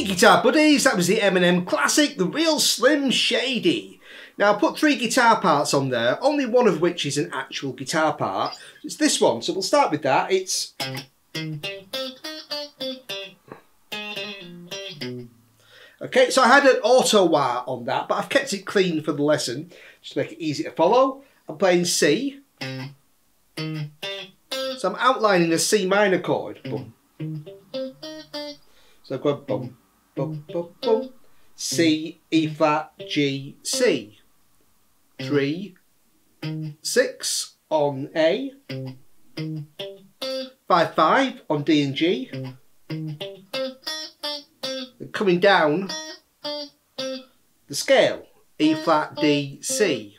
guitar buddies, that was the Eminem classic, the real Slim Shady. Now I put three guitar parts on there, only one of which is an actual guitar part. It's this one, so we'll start with that. It's... Okay, so I had an auto wah on that, but I've kept it clean for the lesson, just to make it easy to follow. I'm playing C. So I'm outlining a C minor chord. Boom. So I've got bum, bum, bum, bum. C, E flat, G, C. Three, six on A. Five, five on D and G. coming down the scale, E flat, D, C.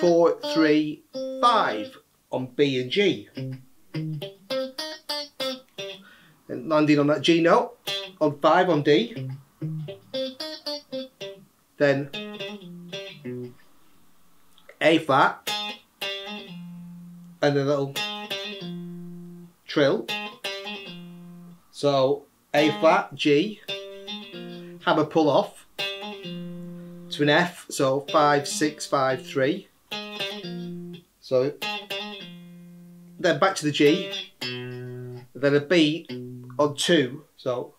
Four, three, five on B and G and landing on that G note on 5 on D. Then A flat and a little trill. So A flat, G, have a pull off to an F, so 5, 6, 5, 3. So then back to the G, then a B on two, so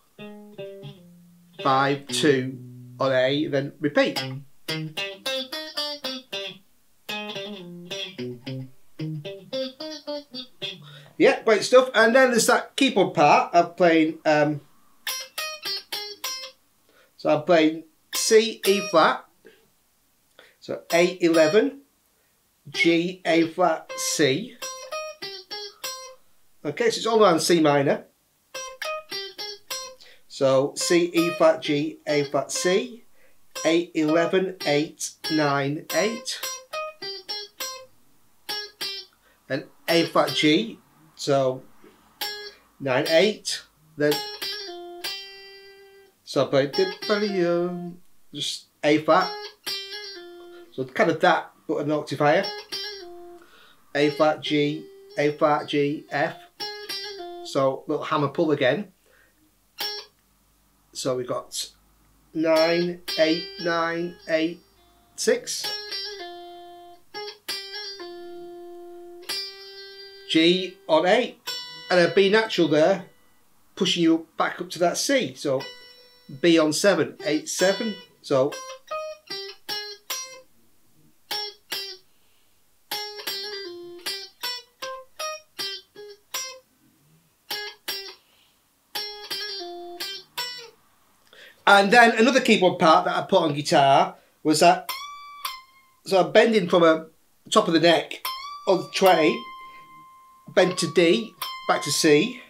five, two on A, then repeat. Yeah, great stuff. And then there's that keyboard part of playing. Um, so I'm playing C, E flat. So A11, G, A flat, C. Okay, so it's all around C minor. So C, E flat, G, A flat, C, 8, 11, 8, 9, 8. And A flat, G, so 9, 8. Then, so I play just A flat. So kind of that, but an octave higher. A flat, G, A flat, G, F. So little hammer pull again. So we got nine, eight, nine, eight, six. G on eight. And a B natural there, pushing you back up to that C. So B on seven, eight, seven. So And then another keyboard part that I put on guitar was that, so I'm bending from a top of the neck on the tray, bend to D, back to C.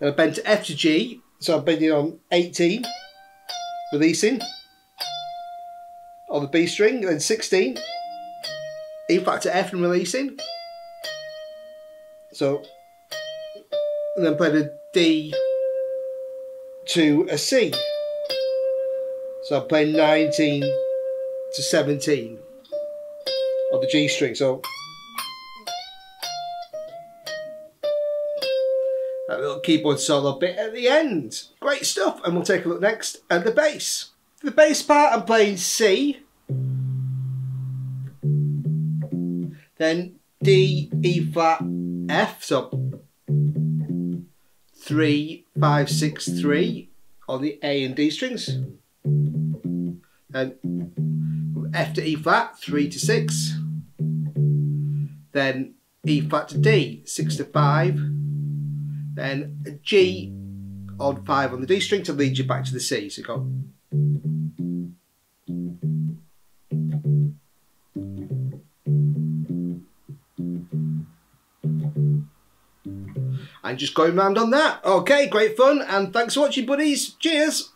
Then I bend to F to G, so I'm bending on 18, releasing on the B string, then 16, E flat to F and releasing. So, and then play the D to a C. So I'm playing 19 to 17 on the G string. So that little keyboard solo bit at the end. Great stuff. And we'll take a look next at the bass. For the bass part, I'm playing C. Then D, E flat, F. So three, five, six, three on the A and D strings. And F to E flat, three to six. Then E flat to D, six to five. Then G on five on the D string to lead you back to the C. So you got and just going round on that. Okay, great fun, and thanks for watching, buddies. Cheers.